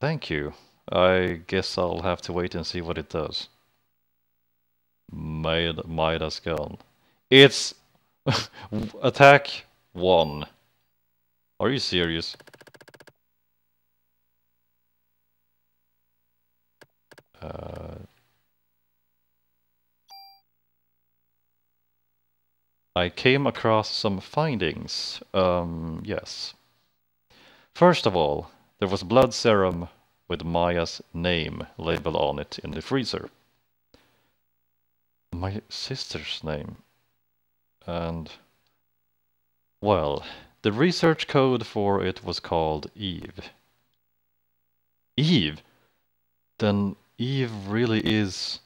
Thank you. I guess I'll have to wait and see what it does. Made Midas gun. It's attack one. Are you serious? Uh, I came across some findings. Um, yes. First of all, there was blood serum with Maya's name labeled on it in the freezer. My sister's name. And, well, the research code for it was called Eve. Eve? Then Eve really is...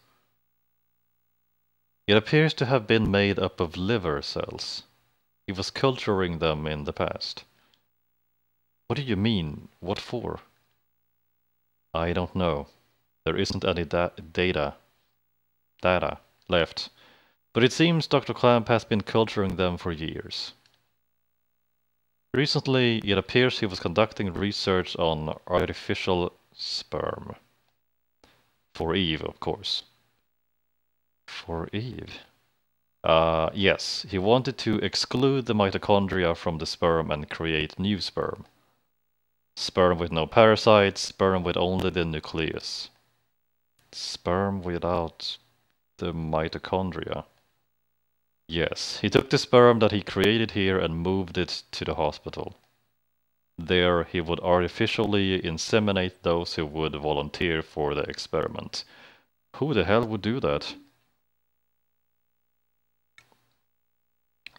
It appears to have been made up of liver cells. He was culturing them in the past. What do you mean? What for? I don't know. There isn't any da data data left. But it seems Dr. Klamp has been culturing them for years. Recently, it appears he was conducting research on artificial sperm. For Eve, of course. For Eve? Uh, yes, he wanted to exclude the mitochondria from the sperm and create new sperm. Sperm with no parasites, sperm with only the nucleus. Sperm without the mitochondria. Yes, he took the sperm that he created here and moved it to the hospital. There he would artificially inseminate those who would volunteer for the experiment. Who the hell would do that?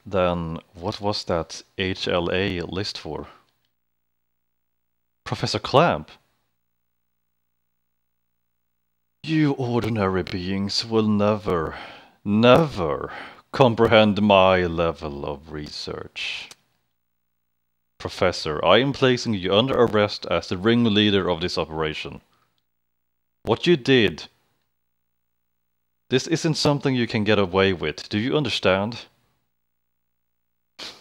Then what was that HLA list for? Professor Klamp? You ordinary beings will never, never comprehend my level of research. Professor, I am placing you under arrest as the ringleader of this operation. What you did, this isn't something you can get away with. Do you understand?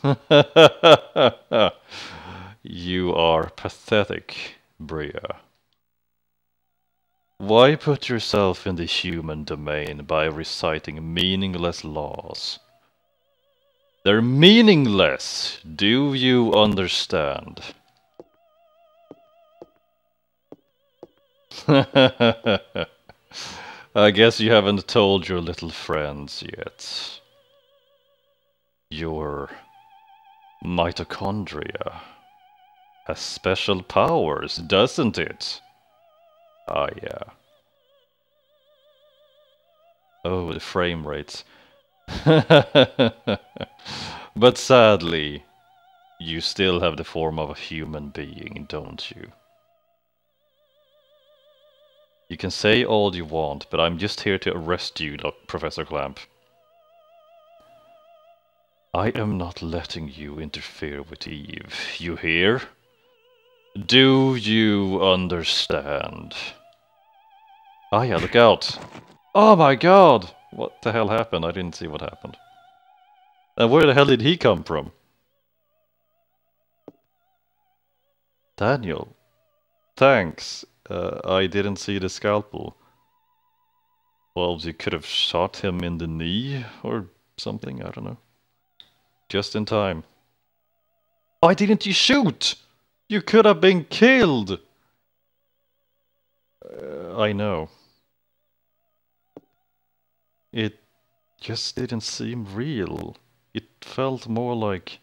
you are pathetic, Brea. Why put yourself in the human domain by reciting meaningless laws? They're meaningless! Do you understand? I guess you haven't told your little friends yet. Your mitochondria has special powers, doesn't it? Ah, yeah. Oh, the frame rates. but sadly, you still have the form of a human being, don't you? You can say all you want, but I'm just here to arrest you, Professor Klamp. I am not letting you interfere with Eve, you hear? Do you understand? Oh yeah, look out. Oh my god! What the hell happened? I didn't see what happened. And where the hell did he come from? Daniel. Thanks. Uh, I didn't see the scalpel. Well, you could have shot him in the knee or something, I don't know. Just in time. Why didn't you shoot? You could have been killed! Uh, I know. It just didn't seem real. It felt more like...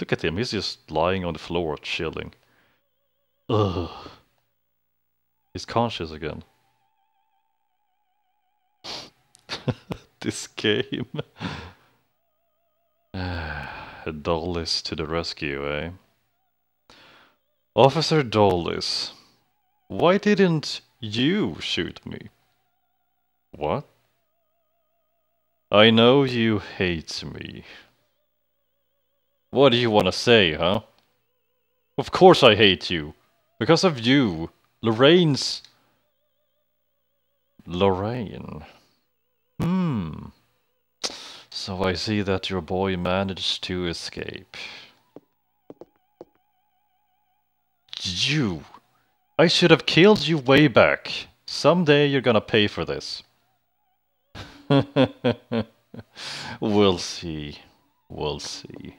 Look at him, he's just lying on the floor, chilling. Ugh. He's conscious again. this game. Dollis to the rescue, eh? Officer Dollis, why didn't you shoot me? What? I know you hate me. What do you want to say, huh? Of course I hate you. Because of you. Lorraine's... Lorraine. Hmm. So I see that your boy managed to escape. You... I should have killed you way back. Someday you're gonna pay for this. we'll see. We'll see.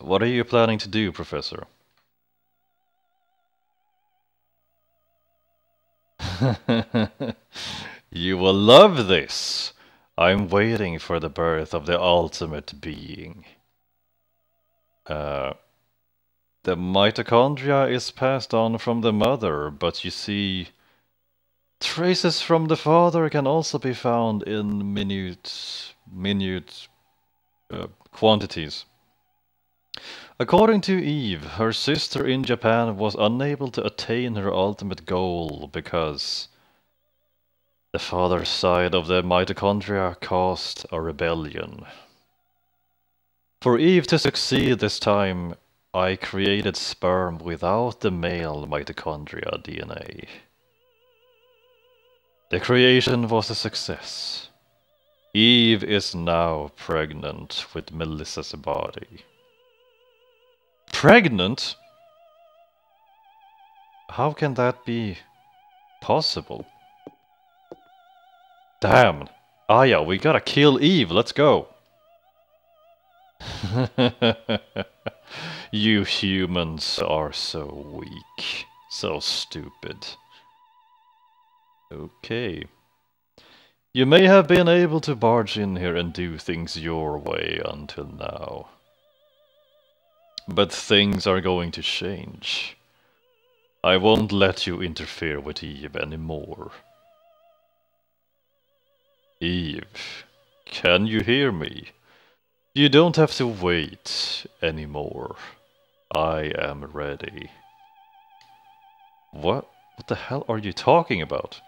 What are you planning to do, Professor? you will love this. I'm waiting for the birth of the ultimate being. Uh, the mitochondria is passed on from the mother, but you see, traces from the father can also be found in minute, minute uh, quantities. According to Eve, her sister in Japan was unable to attain her ultimate goal because the father's side of the mitochondria caused a rebellion. For Eve to succeed this time, I created sperm without the male mitochondria DNA. The creation was a success. Eve is now pregnant with Melissa's body. Pregnant? How can that be possible? Damn. Aya, we gotta kill Eve, let's go. you humans are so weak. So stupid. Okay. You may have been able to barge in here and do things your way until now. But things are going to change. I won't let you interfere with Eve anymore. Eve, can you hear me? You don't have to wait anymore. I am ready. What? What the hell are you talking about?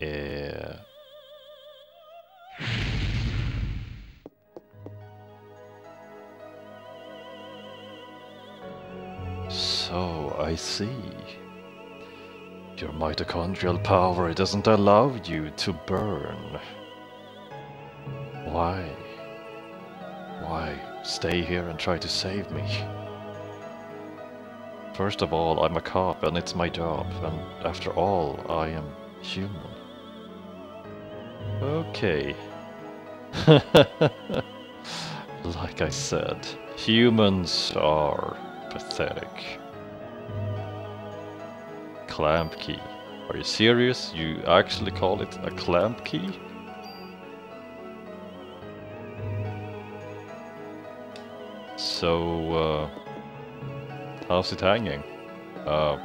Yeah. So, I see. Your mitochondrial power doesn't allow you to burn. Why? Why stay here and try to save me? First of all, I'm a cop and it's my job, and after all, I am human. Okay. like I said, humans are pathetic. Clamp key. Are you serious? You actually call it a clamp key? So, uh, how's it hanging? Uh,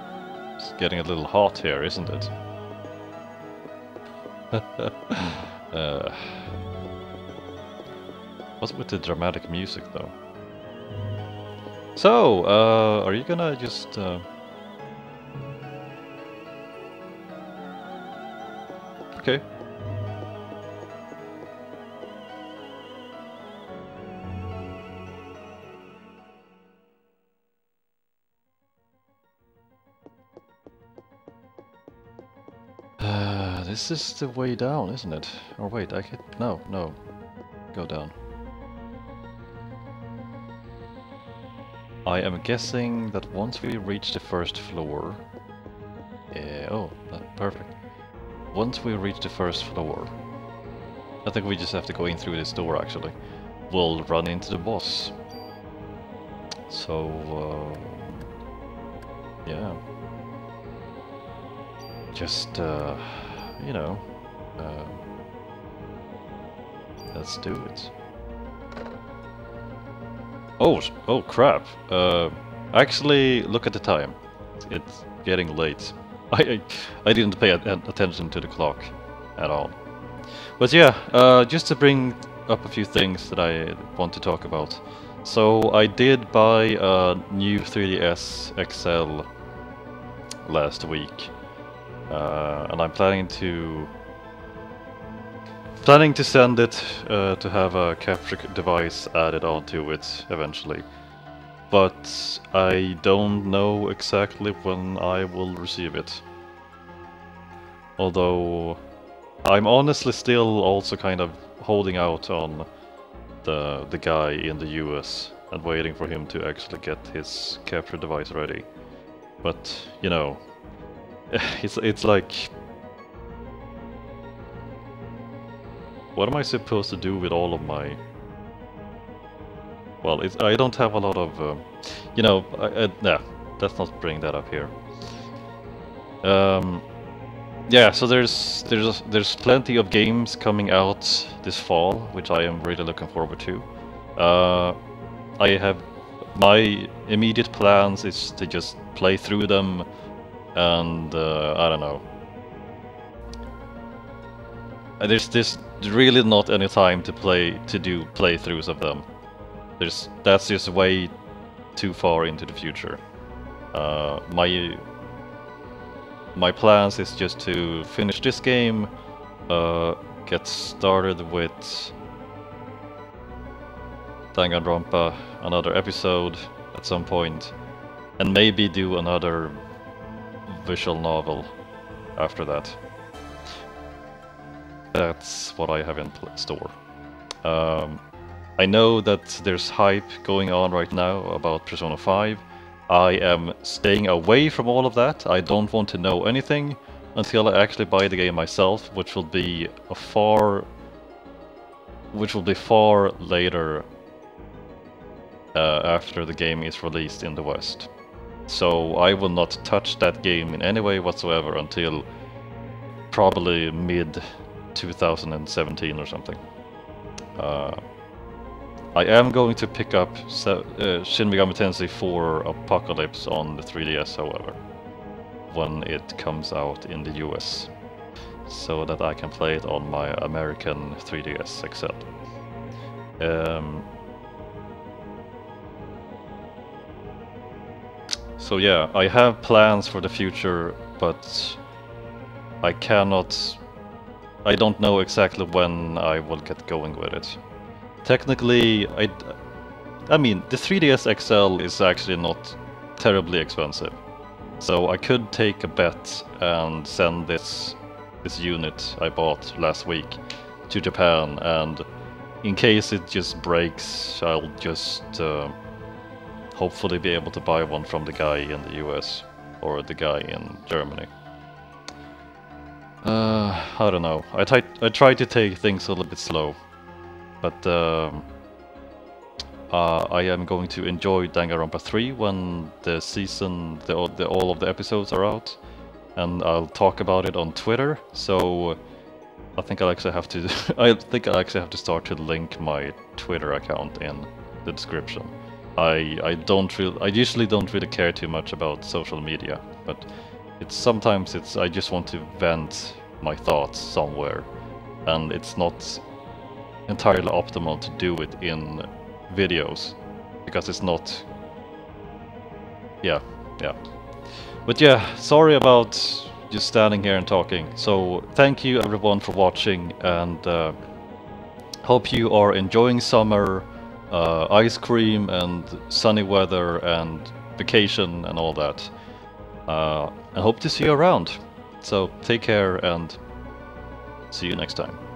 it's getting a little hot here, isn't it? uh, what's with the dramatic music, though? So, uh, are you gonna just... Uh... Okay. Uh, this is the way down, isn't it? Or wait, I could... No, no. Go down. I am guessing that once we reach the first floor... Yeah, oh, that, perfect. Once we reach the first floor... I think we just have to go in through this door actually. We'll run into the boss. So... Uh, yeah just, uh, you know, uh, let's do it. Oh, oh crap. Uh, actually, look at the time. It's getting late. I, I, didn't pay attention to the clock at all. But yeah, uh, just to bring up a few things that I want to talk about. So I did buy a new 3DS XL last week. Uh, and I'm planning to planning to send it uh, to have a capture device added onto it eventually. But I don't know exactly when I will receive it. Although I'm honestly still also kind of holding out on the the guy in the US and waiting for him to actually get his capture device ready. But, you know, it's, it's like... What am I supposed to do with all of my... Well, it's I don't have a lot of... Uh, you know, I, I, let's not bring that up here. Um, yeah, so there's there's there's plenty of games coming out this fall, which I am really looking forward to. Uh, I have my immediate plans is to just play through them, and uh, I don't know. There's this really not any time to play to do playthroughs of them. There's that's just way too far into the future. Uh, my my plans is just to finish this game, uh, get started with Danganronpa, another episode at some point, and maybe do another visual novel after that. That's what I have in store. Um, I know that there's hype going on right now about Persona 5. I am staying away from all of that. I don't want to know anything until I actually buy the game myself, which will be a far which will be far later uh, after the game is released in the West. So I will not touch that game in any way whatsoever until probably mid 2017 or something. Uh, I am going to pick up uh, Shin Megami Tensei 4 Apocalypse on the 3DS, however, when it comes out in the US, so that I can play it on my American 3DS XL. Um, so yeah, I have plans for the future, but I cannot... I don't know exactly when I will get going with it. Technically, I, I mean, the 3DS XL is actually not terribly expensive. So I could take a bet and send this this unit I bought last week to Japan and in case it just breaks I'll just uh, hopefully be able to buy one from the guy in the US or the guy in Germany. Uh, I don't know. I, I try to take things a little bit slow. But um, uh, I am going to enjoy Danganronpa 3 when the season, the, the, all of the episodes are out. And I'll talk about it on Twitter, so I think I'll actually have to I think I'll actually have to start to link my Twitter account in the description. I I don't really I usually don't really care too much about social media, but it's sometimes it's I just want to vent my thoughts somewhere, and it's not entirely optimal to do it in videos because it's not yeah yeah. But yeah sorry about just standing here and talking. So thank you everyone for watching and uh, hope you are enjoying summer uh, ice cream and sunny weather and vacation and all that. Uh, I hope to see you around. So take care and see you next time